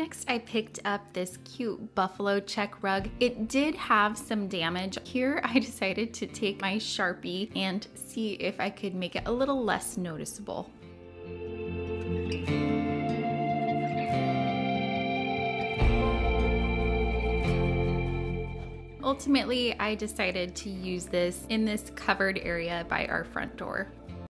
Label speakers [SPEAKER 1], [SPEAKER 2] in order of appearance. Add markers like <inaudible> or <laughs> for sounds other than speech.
[SPEAKER 1] Next, I picked up this cute buffalo check rug. It did have some damage. Here, <laughs> I decided to take my Sharpie and see if I could make it a little less noticeable. Ultimately, I decided to use this in this covered area by our front door.